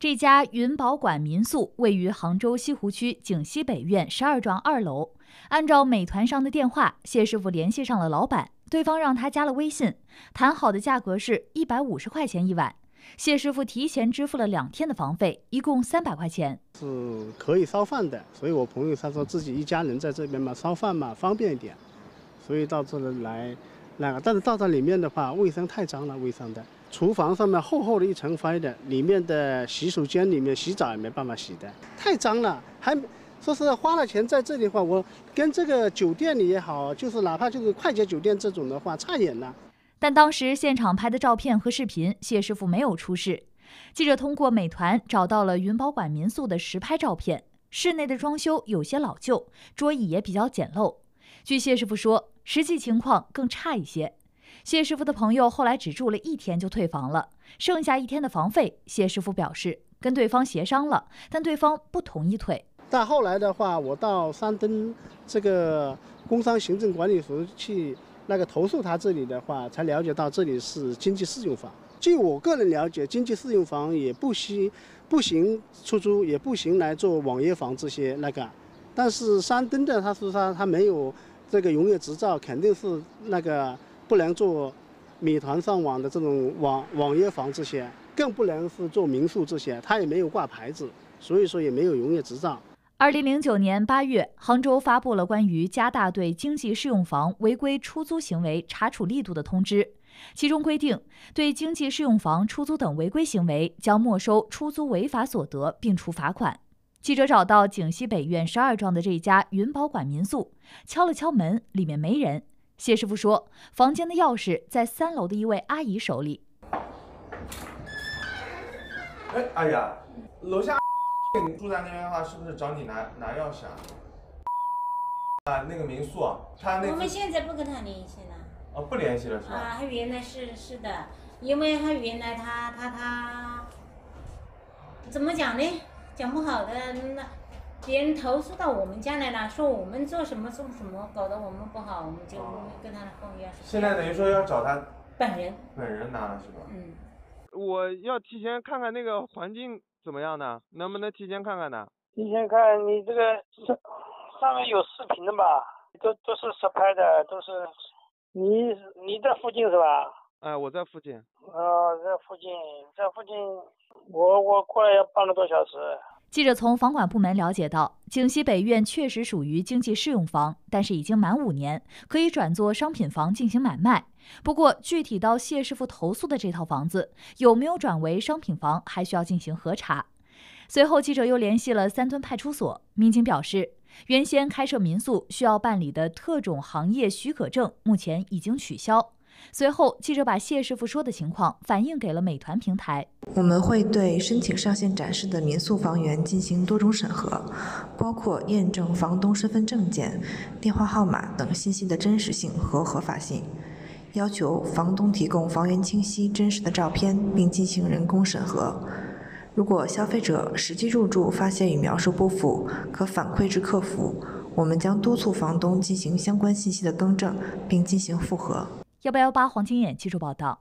这家云宝馆民宿位于杭州西湖区景西北苑十二幢二楼。按照美团上的电话，谢师傅联系上了老板，对方让他加了微信，谈好的价格是一百五十块钱一晚。谢师傅提前支付了两天的房费，一共三百块钱。是可以烧饭的，所以我朋友他说自己一家人在这边嘛，烧饭嘛方便一点，所以到这里来那个。但是到这里面的话，卫生太脏了，卫生的。厨房上面厚厚的一层灰的，里面的洗手间里面洗澡也没办法洗的，太脏了。还说是花了钱在这里的话，我跟这个酒店里也好，就是哪怕就是快捷酒店这种的话，差远了。但当时现场拍的照片和视频，谢师傅没有出示。记者通过美团找到了云宝馆民宿的实拍照片，室内的装修有些老旧，桌椅也比较简陋。据谢师傅说，实际情况更差一些。谢师傅的朋友后来只住了一天就退房了，剩下一天的房费，谢师傅表示跟对方协商了，但对方不同意退。但后来的话，我到山东这个工商行政管理所去那个投诉他这里的话，才了解到这里是经济适用房。据我个人了解，经济适用房也不行，不行出租，也不行来做网约房这些那个。但是山东的他说他他没有这个营业执照，肯定是那个。不能做美团上网的这种网网约房这些，更不能是做民宿这些，他也没有挂牌子，所以说也没有营业执照。二零零九年八月，杭州发布了关于加大对经济适用房违规出租行为查处力度的通知，其中规定，对经济适用房出租等违规行为将没收出租违法所得并处罚款。记者找到景西北苑十二幢的这家云宝馆民宿，敲了敲门，里面没人。谢师傅说，房间的钥匙在三楼的一位阿姨手里。哎，阿姨，楼下你住在那边的话，是不是找你拿拿钥匙啊？啊，那个民宿，他那我们现在不跟他联系了。哦，不联系了是吧？啊，他原来是是的，因为他原来他他他怎么讲呢？讲不好的那。别人投诉到我们家来了，说我们做什么做什么，搞得我们不好，我们就跟他抱怨。现在等于说要找他本人，本人拿了是吧？嗯。我要提前看看那个环境怎么样呢？能不能提前看看呢？提前看你这个上上面有视频的吧？都都是实拍的，都是。你你在附近是吧？哎，我在附近。啊，在附近，在附近，我我过来要半个多小时。记者从房管部门了解到，景西北苑确实属于经济适用房，但是已经满五年，可以转作商品房进行买卖。不过，具体到谢师傅投诉的这套房子有没有转为商品房，还需要进行核查。随后，记者又联系了三墩派出所，民警表示，原先开设民宿需要办理的特种行业许可证目前已经取消。随后，记者把谢师傅说的情况反映给了美团平台。我们会对申请上线展示的民宿房源进行多种审核，包括验证房东身份证件、电话号码等信息的真实性和合法性，要求房东提供房源清晰、真实的照片，并进行人工审核。如果消费者实际入住发现与描述不符，可反馈至客服，我们将督促房东进行相关信息的更正，并进行复核。幺八幺八黄金眼记者报道。